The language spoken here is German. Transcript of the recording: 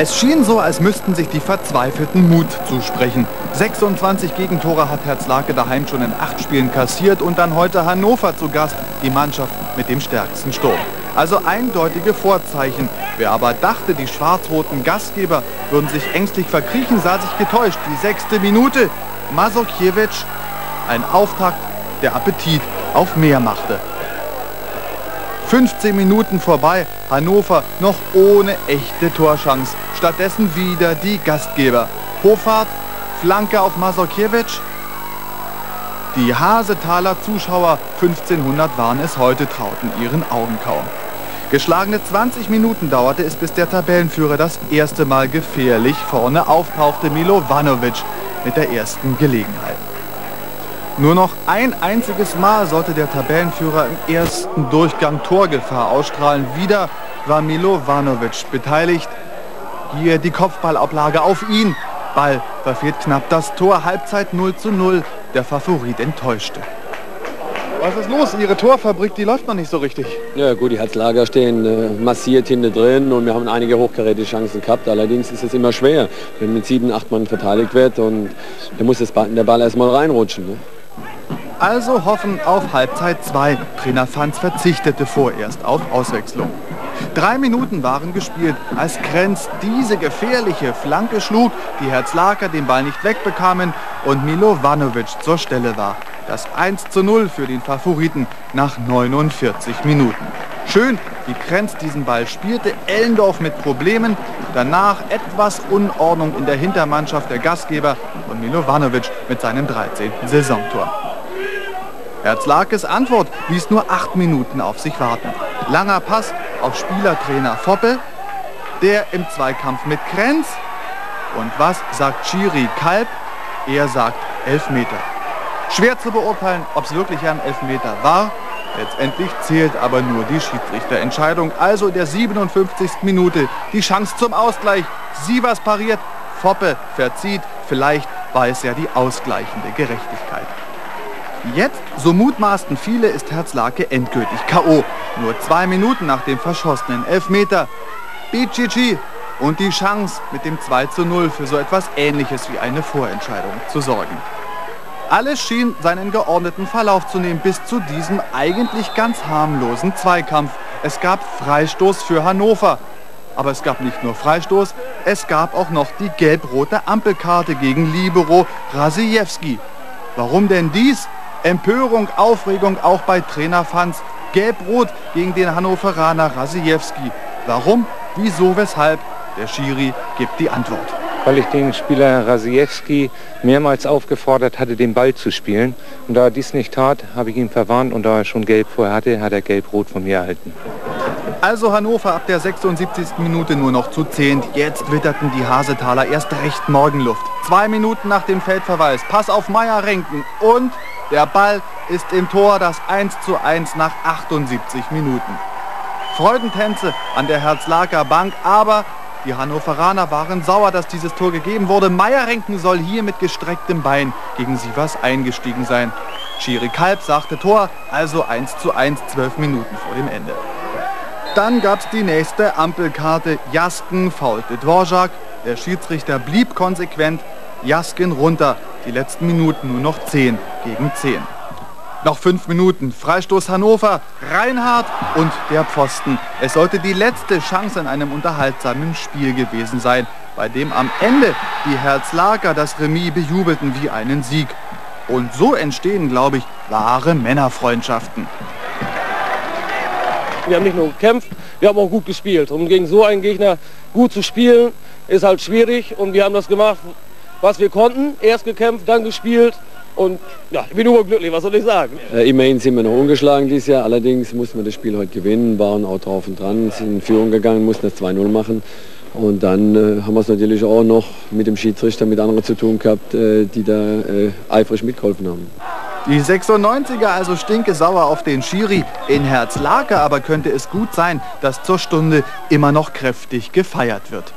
Es schien so, als müssten sich die Verzweifelten Mut zusprechen. 26 Gegentore hat Herzlake daheim schon in acht Spielen kassiert und dann heute Hannover zu Gast, die Mannschaft mit dem stärksten Sturm. Also eindeutige Vorzeichen. Wer aber dachte, die schwarz-roten Gastgeber würden sich ängstlich verkriechen, sah sich getäuscht. Die sechste Minute. Masokiewicz, ein Auftakt, der Appetit auf mehr machte. 15 Minuten vorbei, Hannover noch ohne echte Torschance. Stattdessen wieder die Gastgeber. Hofahrt, Flanke auf Masokiewicz. Die Hasetaler Zuschauer, 1500 waren es heute, trauten ihren Augen kaum. Geschlagene 20 Minuten dauerte es, bis der Tabellenführer das erste Mal gefährlich vorne auftauchte, Milovanovic mit der ersten Gelegenheit. Nur noch ein einziges Mal sollte der Tabellenführer im ersten Durchgang Torgefahr ausstrahlen. Wieder war Milovanovic beteiligt. Hier die Kopfballablage auf ihn. Ball verfehlt knapp das Tor. Halbzeit 0 zu 0. Der Favorit enttäuschte. Was ist los? Ihre Torfabrik, die läuft noch nicht so richtig. Ja gut, die hat Lager stehen äh, massiert hinten drin und wir haben einige hochkarätige Chancen gehabt. Allerdings ist es immer schwer, wenn mit sieben, acht Mann verteidigt wird und da muss das Ball, der Ball erstmal reinrutschen. Ne? Also hoffen auf Halbzeit 2. Trainer Fanz verzichtete vorerst auf Auswechslung. Drei Minuten waren gespielt, als Krenz diese gefährliche Flanke schlug, die Herzlaker den Ball nicht wegbekamen und Milovanovic zur Stelle war. Das 1 zu 0 für den Favoriten nach 49 Minuten. Schön, wie Krenz diesen Ball spielte, Ellendorf mit Problemen, danach etwas Unordnung in der Hintermannschaft der Gastgeber und Milovanovic mit seinem 13. Saisontor. Herzlakes Antwort ließ nur acht Minuten auf sich warten. Langer Pass auf Spielertrainer Foppe, der im Zweikampf mit Krenz. Und was sagt Chiri Kalb? Er sagt Elfmeter. Schwer zu beurteilen, ob es wirklich ein Elfmeter war. Letztendlich zählt aber nur die Schiedsrichterentscheidung. Also in der 57. Minute die Chance zum Ausgleich. Sievers pariert, Foppe verzieht. Vielleicht war es ja die ausgleichende Gerechtigkeit. Jetzt, so mutmaßten viele, ist Herzlake endgültig K.O. Nur zwei Minuten nach dem verschossenen Elfmeter. Bicici und die Chance, mit dem 2 zu 0 für so etwas Ähnliches wie eine Vorentscheidung zu sorgen. Alles schien seinen geordneten Verlauf zu nehmen bis zu diesem eigentlich ganz harmlosen Zweikampf. Es gab Freistoß für Hannover. Aber es gab nicht nur Freistoß, es gab auch noch die gelb-rote Ampelkarte gegen Libero Rasiewski. Warum denn dies? Empörung, Aufregung auch bei Trainer Fanz. Gelb-Rot gegen den Hannoveraner Rasiewski. Warum, wieso, weshalb? Der Schiri gibt die Antwort. Weil ich den Spieler Rasiewski mehrmals aufgefordert hatte, den Ball zu spielen. Und da er dies nicht tat, habe ich ihn verwarnt und da er schon gelb vorher hatte, hat er gelb-rot von mir erhalten. Also Hannover ab der 76. Minute nur noch zu 10. Jetzt witterten die Hasetaler erst recht Morgenluft. Zwei Minuten nach dem Feldverweis. Pass auf Meier Renken und der Ball ist im Tor, das 1 zu 1 nach 78 Minuten. Freudentänze an der Herzlaker Bank, aber die Hannoveraner waren sauer, dass dieses Tor gegeben wurde. Meierrenken soll hier mit gestrecktem Bein gegen Sievers eingestiegen sein. Schiri Kalb sagte Tor, also 1 zu 1, 12 Minuten vor dem Ende. Dann gab es die nächste Ampelkarte. Jasken faulte Dvorak. Der Schiedsrichter blieb konsequent. Jaskin runter. Die letzten Minuten nur noch 10 gegen 10. Noch fünf Minuten. Freistoß Hannover, Reinhardt und der Pfosten. Es sollte die letzte Chance in einem unterhaltsamen Spiel gewesen sein, bei dem am Ende die Herzlager das Remis bejubelten wie einen Sieg. Und so entstehen, glaube ich, wahre Männerfreundschaften. Wir haben nicht nur gekämpft, wir haben auch gut gespielt. Und gegen so einen Gegner gut zu spielen, ist halt schwierig. Und wir haben das gemacht, was wir konnten. Erst gekämpft, dann gespielt. Und ja, ich bin überglücklich, was soll ich sagen? Äh, immerhin sind wir noch ungeschlagen dieses Jahr. Allerdings mussten wir das Spiel heute gewinnen, waren auch drauf und dran, sind in Führung gegangen, mussten das 2-0 machen. Und dann äh, haben wir es natürlich auch noch mit dem Schiedsrichter, mit anderen zu tun gehabt, äh, die da äh, eifrig mitgeholfen haben. Die 96er also stinke sauer auf den Schiri. In Herzlake aber könnte es gut sein, dass zur Stunde immer noch kräftig gefeiert wird.